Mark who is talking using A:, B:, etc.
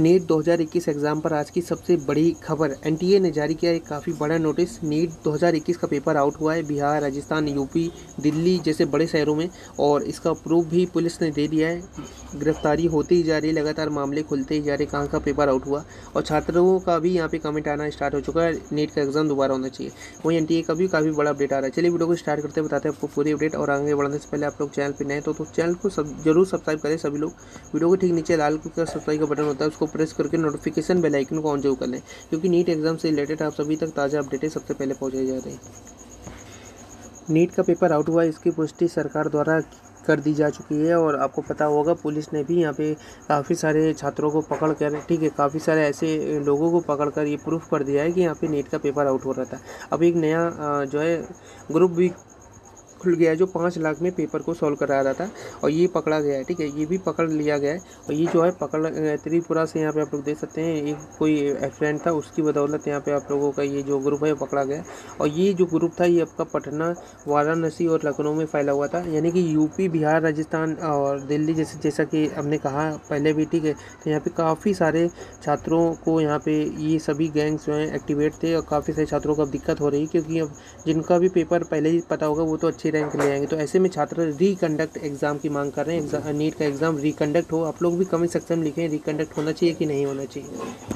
A: NEET 2021 exam पर आज की सबसे बड़ी खबर। एनटीए ने जारी किया एक काफ़ी बड़ा नोटिस। नीट 2021 का पेपर आउट हुआ है। बिहार राजस्थान यूपी दिल्ली जैसे बड़े शहरों में और इसका प्रूफ भी पुलिस ने दे दिया है। गिरफ्तारी होती ही जा रही है। लगातार मामले खुलते ही जा रहे कहाँ का पेपर आउट हुआ? और छात्रों का भी यहाँ पे कमेंट आना स्टार्ट हो चुका है। नीट का एग्ज़ाम दोबारा होना चाहिए। वहीं एनटीए का भी काफ़ी बड़ा अपडेट आ रहा है। चलिए वीडियो को स्टार्ट करते बताते हैं आपको पूरी अपडेट और आगे बढ़ने से पहले आप लोग चैनल पर नए तो, तो चैनल को ज़रूर सब्सक्राइब करें सभी लोग। वीडियो को ठीक नीचे लाल का सब्सक्राइब का बटन होता है उसको प्रेस करके नोटिफिकेशन बेल आइकन को ऑन ज़रूर कर लें, क्योंकि नीट एग्ज़ाम से रिलेटेड आप सभी तक ताज़ा अपडेटें सबसे पहले पहुँचाई जा रही नीट का पेपर आउट हुआ, इसकी पुष्टि सरकार द्वारा कर दी जा चुकी है, और आपको पता होगा, पुलिस ने भी यहाँ पे काफ़ी सारे छात्रों को पकड़ कर, ठीक है, काफ़ी सारे ऐसे लोगों को पकड़ कर ये प्रूफ कर दिया है कि यहाँ पे नीट का पेपर आउट हो रहा था। अब एक नया जो है ग्रुप भी खुल गया है जो पाँच लाख में पेपर को सॉल्व करा रहा था और ये पकड़ा गया है, ठीक है? ये भी पकड़ लिया गया है और ये जो है पकड़ त्रिपुरा से यहाँ पे आप लोग देख सकते हैं, एक कोई फ्रेंड था, उसकी बदौलत यहाँ पे आप लोगों का ये जो ग्रुप है पकड़ा गया और ये जो ग्रुप था, ये आपका पटना, वाराणसी और लखनऊ में फैला हुआ था, यानी कि यूपी बिहार, राजस्थान और दिल्ली जैसे, जैसा कि हमने कहा पहले भी, ठीक है? तो यहाँ पे काफ़ी सारे छात्रों को यहाँ पे ये सभी गैंग्स जो हैं एक्टिवेट थे और काफ़ी सारे छात्रों को अब दिक्कत हो रही क्योंकि अब जिनका भी पेपर पहले ही पता होगा, वो तो अच्छे अच्छी रैंक ले आएँगे। तो ऐसे में छात्र रिकंडक्ट एग्ज़ाम की मांग कर रहे हैं। नीट का एग्ज़ाम रिकंडक्ट हो। आप लोग भी कमेंट सेक्शन में लिखें रिकंडक्ट होना चाहिए कि नहीं होना चाहिए।